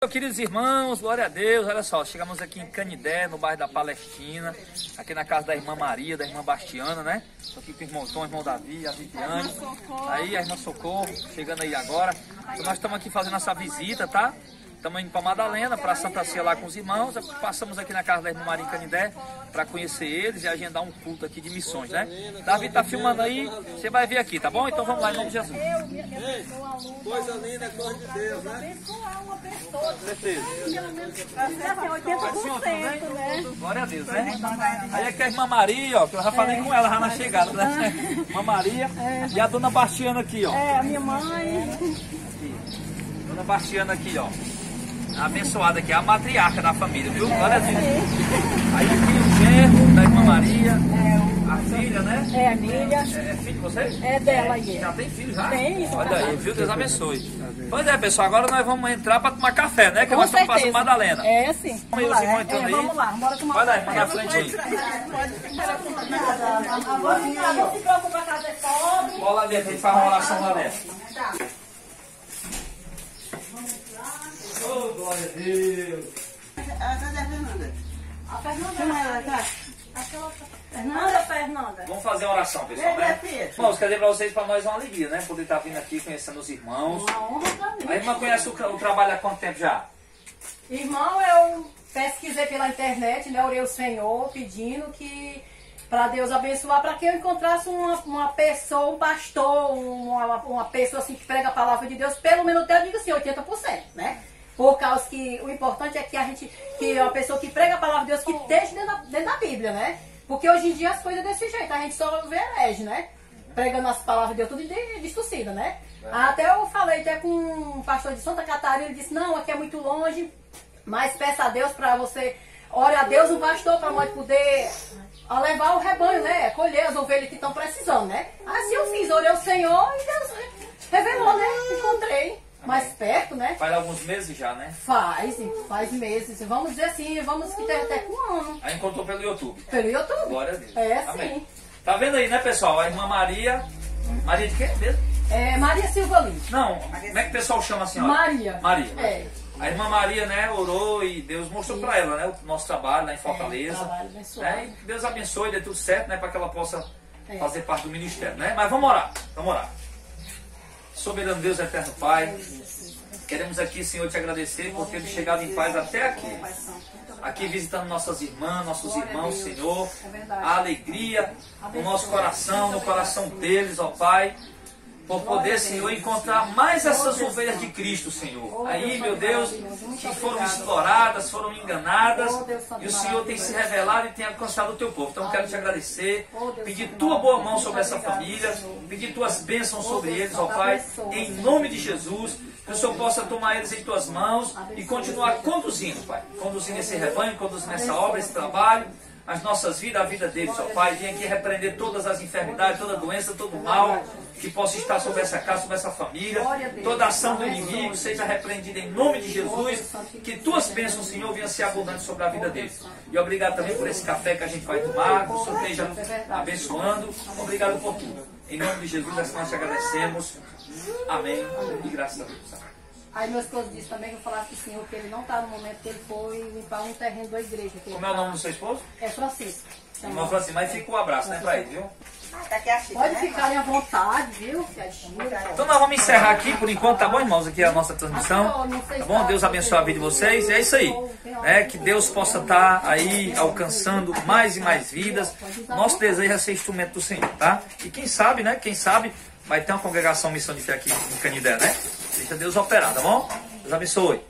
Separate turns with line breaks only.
Meus queridos irmãos, glória a Deus, olha só, chegamos aqui em Canidé, no bairro da Palestina, aqui na casa da irmã Maria, da irmã Bastiana, né? Estou aqui com o irmão Tom, o irmão Davi, a Viviane, aí a irmã Socorro, chegando aí agora. Então nós estamos aqui fazendo essa visita, tá? Estamos indo para Madalena, para Santa Cia lá com os irmãos. Passamos aqui na casa da irmã Maria em Canidé para conhecer eles e agendar um culto aqui de missões, né? Davi tá filmando aí, você vai ver aqui, tá bom? Então vamos lá em nome de Jesus.
Coisa linda é coisa de Deus, né?
uma pessoa.
Com certeza.
Assim, 80%, né?
Glória a Deus, né? Aí aqui é a irmã Maria, ó, que eu já falei com ela já na chegada, né? Irmã Maria e a dona Bastiana aqui, ó.
É, a minha mãe.
Dona Bastiana aqui, ó. A abençoada aqui, a matriarca da família, viu? Glória a Deus. Aí aqui o genro da irmã Maria, a filha, né?
É a Nília.
É, é filho de vocês?
É dela aí.
Já tem filho já?
Tem,
Olha aí, viu? Deus abençoe. Pois é, pessoal, agora nós vamos entrar para tomar café, né? Que
Com
nós estamos passando
certeza.
Madalena.
É, sim.
Vamos
lá,
irmãos
é,
entrando aí.
vamos lá, bora tomar
Vai lá,
café.
irmã, na frente aí.
Não se preocupa, a casa é pobre.
Bora lá dentro, a gente faz uma oração lá dentro. Oh,
Cadê a Fernanda?
A Fernanda.
Chama ela cá.
Fernanda, Fernanda.
Vamos fazer uma oração, pessoal, né? Irmãos, quer dizer pra vocês, pra nós é uma alegria, né? Poder estar vindo aqui, conhecendo os irmãos.
Uma honra pra mim.
A irmã conhece o, o trabalho há quanto tempo já?
Irmão, eu pesquisei pela internet, né? Orei o Senhor pedindo que para Deus abençoar, para que eu encontrasse uma, uma pessoa, um pastor, uma, uma pessoa assim que prega a palavra de Deus, pelo menos eu digo assim, 80%, né? Por causa que o importante é que a gente, que a pessoa que prega a palavra de Deus, que esteja dentro da, dentro da Bíblia, né? Porque hoje em dia as coisas desse jeito, a gente só vê herege, né? Pregando as palavras de Deus, tudo de- distorcida, né? Até eu falei até com um pastor de Santa Catarina, ele disse, não, aqui é muito longe, mas peça a Deus para você, ore a Deus um pastor para nós poder a levar o rebanho, né? Colher as ovelhas que estão precisando, né? Assim eu fiz, orei ao Senhor e Deus re- revelou, né? Encontrei mais perto, né?
Faz alguns meses já, né?
Faz, faz meses. Vamos dizer assim, vamos que tem até com um ano.
Aí encontrou pelo YouTube.
Pelo YouTube.
Glória a Deus.
É,
Amém.
sim.
Tá vendo aí, né, pessoal? A irmã Maria. Maria de quê mesmo?
É Maria Silva Lins.
Não, como é que o pessoal chama a senhora?
Maria.
Maria.
É.
A irmã Maria, né, orou e Deus mostrou pra ela, né, o nosso trabalho lá em Fortaleza.
É, trabalho abençoado.
né, e Deus abençoe, dê tudo certo, né, para que ela possa
É.
fazer parte do ministério, né? Mas vamos orar, vamos orar. Soberano Deus, eterno Pai, queremos aqui, Senhor, te agradecer por ter chegado em paz até aqui. Aqui visitando nossas irmãs, nossos irmãos, Senhor. A alegria no nosso coração, no coração deles, ó Pai. Por poder, Senhor, encontrar mais essas ovelhas de Cristo, Senhor. Aí, meu Deus, que foram exploradas, foram enganadas. E o Senhor tem se revelado e tem alcançado o teu povo. Então, eu quero te agradecer. Pedir tua boa mão sobre essa família. Pedir tuas bênçãos sobre eles, ó Pai. Em nome de Jesus. Que o Senhor possa tomar eles em tuas mãos e continuar conduzindo, Pai. Conduzindo esse rebanho, conduzindo essa obra, esse trabalho as nossas vidas, a vida deles, ó Pai. Vem aqui repreender todas as enfermidades, toda doença, todo mal que possa estar sobre essa casa, sobre essa família. Toda ação do inimigo seja repreendida em nome de Jesus. Que tuas bênçãos, Senhor, venham ser abundantes sobre a vida deles. E obrigado também por esse café que a gente vai tomar. Que o Senhor esteja abençoando. Obrigado por tudo. Em nome de Jesus, nós te agradecemos. Amém. E graças a Deus.
Aí meu esposo disse também que eu falasse pro senhor que ele não tá no momento que ele foi limpar um terreno da igreja.
Como é o nome
tá-
do seu esposo?
É Francisco.
Irmão Francisco, mas fica um abraço, né, pra ele, viu?
Tá aqui a Chica,
Pode
né?
ficarem à vontade, viu? É.
Então nós vamos encerrar aqui por enquanto, tá bom, irmãos? Aqui é a nossa transmissão. Tá bom? Deus abençoe a vida de vocês. E é isso aí. Né? Que Deus possa estar aí alcançando mais e mais vidas. Nosso desejo é ser instrumento do Senhor, tá? E quem sabe, né? Quem sabe vai ter uma congregação Missão de Fé aqui em Canidé, né? Deixa Deus operar, tá bom? Deus abençoe.